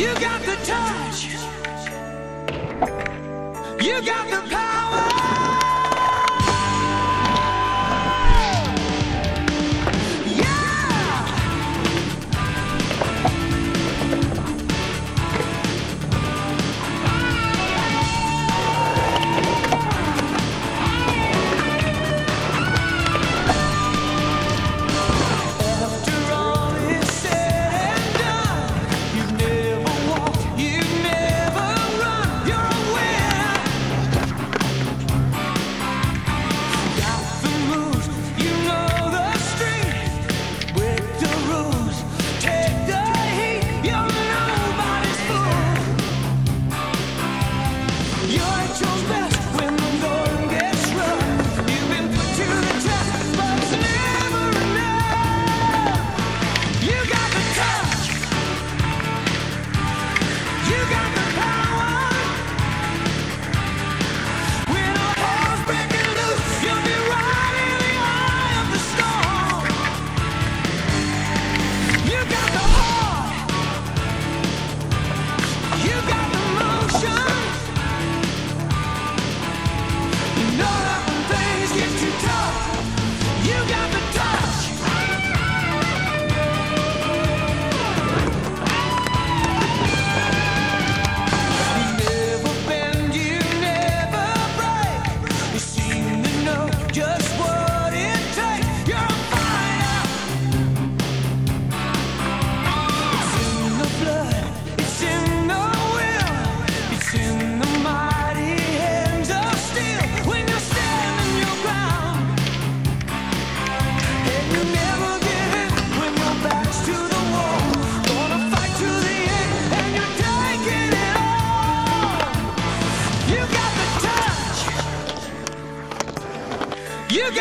You got the touch. You got the power.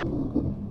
you